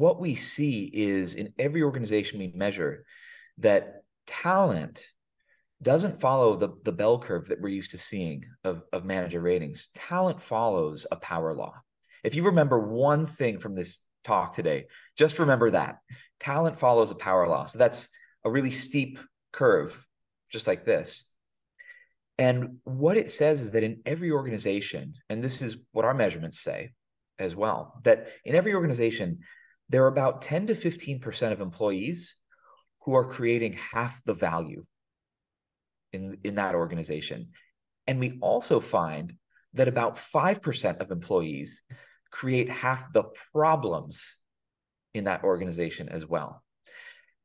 what we see is in every organization we measure that talent doesn't follow the, the bell curve that we're used to seeing of, of manager ratings. Talent follows a power law. If you remember one thing from this talk today, just remember that talent follows a power law. So that's a really steep curve, just like this. And what it says is that in every organization, and this is what our measurements say as well, that in every organization, there are about 10 to 15% of employees who are creating half the value in, in that organization. And we also find that about 5% of employees create half the problems in that organization as well.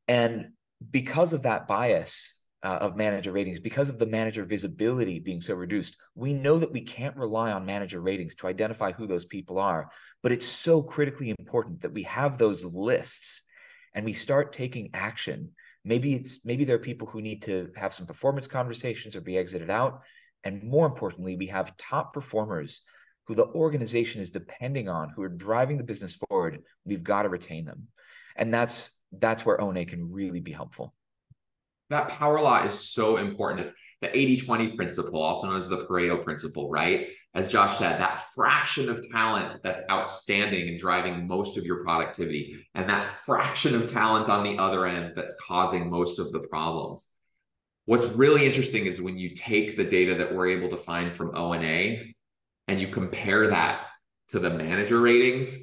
And because of that bias uh, of manager ratings, because of the manager visibility being so reduced, we know that we can't rely on manager ratings to identify who those people are. But it's so critically important that we have those lists and we start taking action. Maybe it's maybe there are people who need to have some performance conversations or be exited out. And more importantly, we have top performers who the organization is depending on, who are driving the business forward. We've got to retain them. And that's that's where ONA can really be helpful. That power law is so important. It's the 80 20 principle, also known as the Pareto principle, right? As Josh said, that fraction of talent that's outstanding and driving most of your productivity, and that fraction of talent on the other end that's causing most of the problems. What's really interesting is when you take the data that we're able to find from ONA and you compare that to the manager ratings,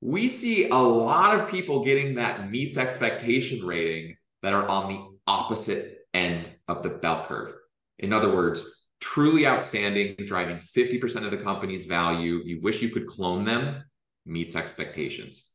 we see a lot of people getting that meets expectation rating that are on the opposite end of the bell curve. In other words, truly outstanding, driving 50% of the company's value. You wish you could clone them, meets expectations.